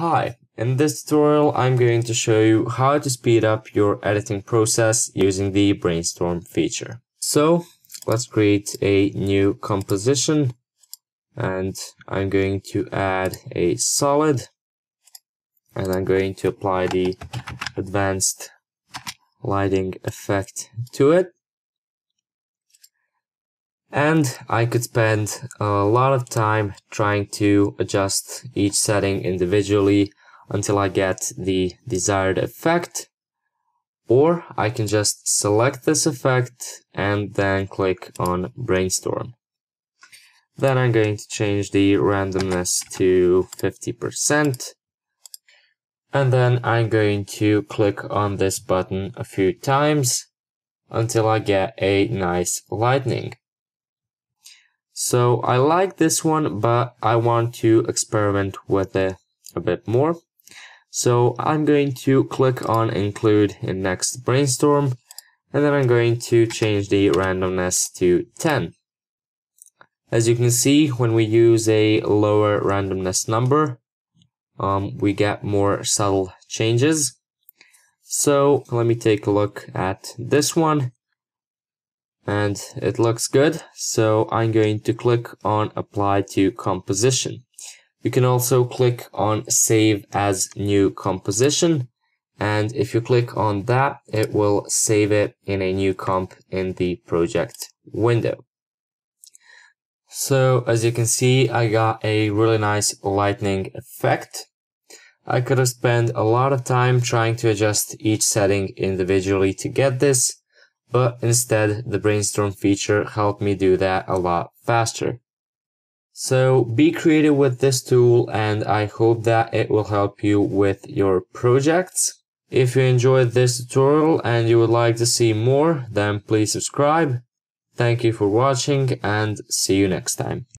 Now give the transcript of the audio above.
Hi, in this tutorial I'm going to show you how to speed up your editing process using the brainstorm feature. So let's create a new composition and I'm going to add a solid and I'm going to apply the advanced lightning effect to it. And I could spend a lot of time trying to adjust each setting individually until I get the desired effect. Or I can just select this effect and then click on brainstorm. Then I'm going to change the randomness to 50%. And then I'm going to click on this button a few times until I get a nice lightning. So I like this one, but I want to experiment with it a bit more. So I'm going to click on include in next brainstorm, and then I'm going to change the randomness to 10. As you can see, when we use a lower randomness number, um, we get more subtle changes. So let me take a look at this one and it looks good. So I'm going to click on apply to composition. You can also click on save as new composition. And if you click on that, it will save it in a new comp in the project window. So as you can see, I got a really nice lightning effect. I could have spent a lot of time trying to adjust each setting individually to get this, but instead the brainstorm feature helped me do that a lot faster. So be creative with this tool and I hope that it will help you with your projects. If you enjoyed this tutorial and you would like to see more, then please subscribe. Thank you for watching and see you next time.